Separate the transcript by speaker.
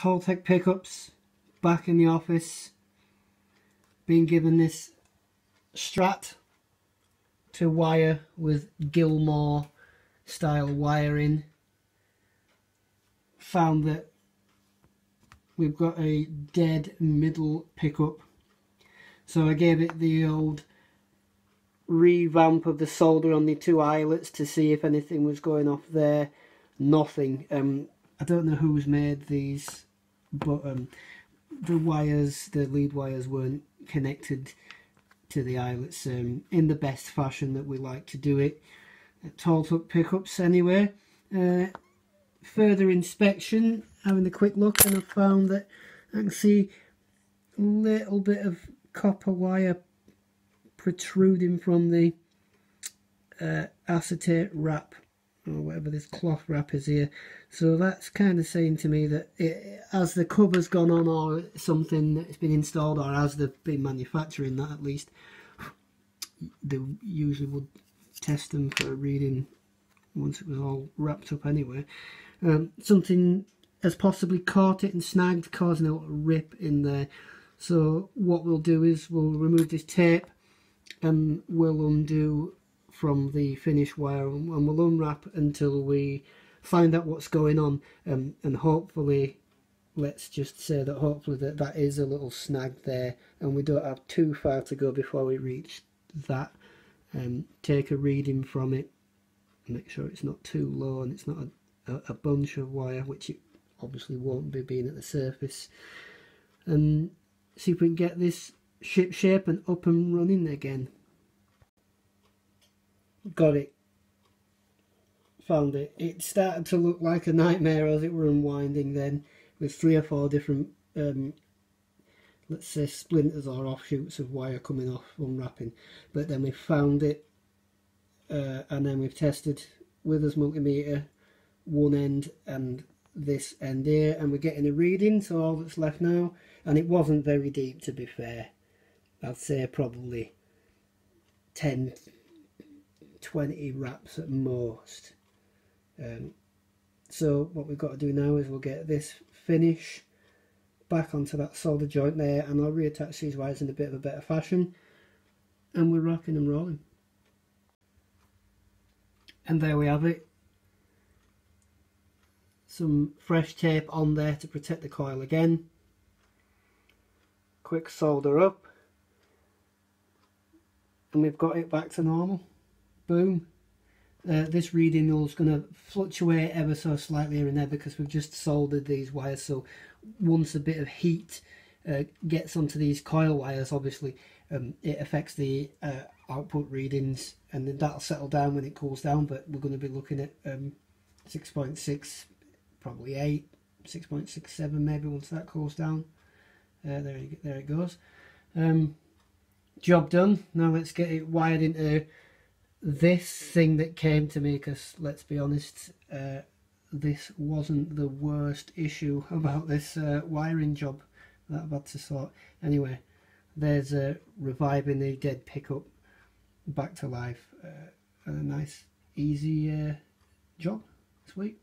Speaker 1: Toltec pickups back in the office being given this strat to wire with Gilmour style wiring. Found that we've got a dead middle pickup. So I gave it the old revamp of the solder on the two eyelets to see if anything was going off there. Nothing. Um, I don't know who's made these but um, the wires the lead wires weren't connected to the eyelets um, in the best fashion that we like to do it. Tall Toltec pickups anyway. Uh, further inspection, having a quick look, and I found that I can see a little bit of copper wire protruding from the uh, acetate wrap or whatever this cloth wrap is here. So that's kind of saying to me that it, as the cover's gone on or something that's been installed or as they've been manufacturing that at least, they usually would test them for reading once it was all wrapped up anyway. Um, something has possibly caught it and snagged, causing a rip in there. So what we'll do is we'll remove this tape and we'll undo from the finish wire and we'll unwrap until we find out what's going on. Um, and hopefully let's just say that hopefully that that is a little snag there and we don't have too far to go before we reach that. Um, take a reading from it. Make sure it's not too low and it's not a, a, bunch of wire which it obviously won't be being at the surface. And see if we can get this ship shape and up and running again got it. Found it. It started to look like a nightmare as it were unwinding then with three or four different um, let's say splinters or offshoots of wire coming off unwrapping. But then we found it uh, and then we've tested with Withers multimeter one end and this end here and we're getting a reading so all that's left now. And it wasn't very deep to be fair. I'd say probably 10 20 wraps at most. Um, so what we've got to do now is we'll get this finish back onto that solder joint there and I'll reattach these wires in a bit of a better fashion and we're rocking and rolling. And there we have it. Some fresh tape on there to protect the coil again. Quick solder up and we've got it back to normal boom. Uh, this reading is going to fluctuate ever so slightly here and there because we've just soldered these wires so once a bit of heat uh, gets onto these coil wires obviously um, it affects the uh, output readings and then that'll settle down when it cools down but we're going to be looking at um, 6.6 probably 8 6.67 maybe once that cools down. Uh, there, there it goes. Um, job done. Now let's get it wired into this thing that came to me because let's be honest uh, this wasn't the worst issue about this uh, wiring job that I've had to sort. Anyway there's a reviving the dead pickup back to life uh, a nice easy uh, job sweet